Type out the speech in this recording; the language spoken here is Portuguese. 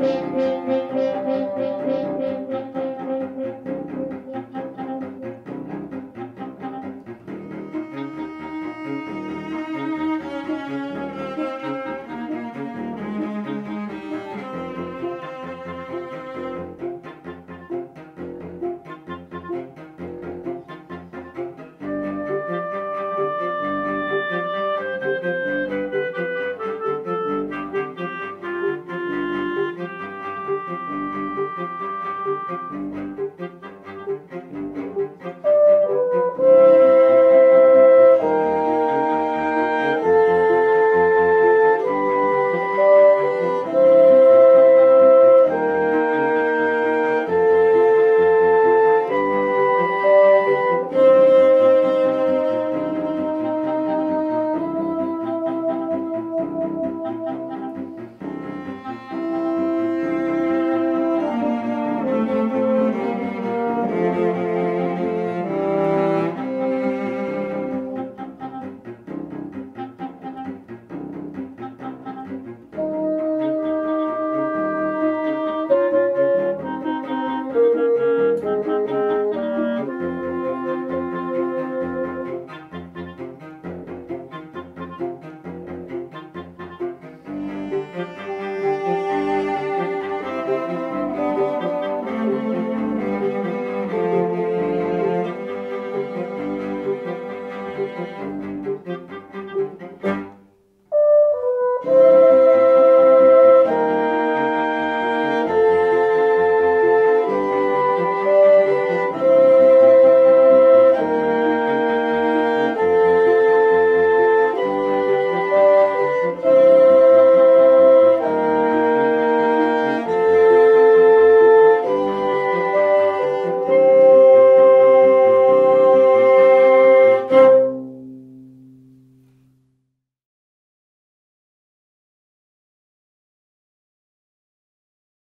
Música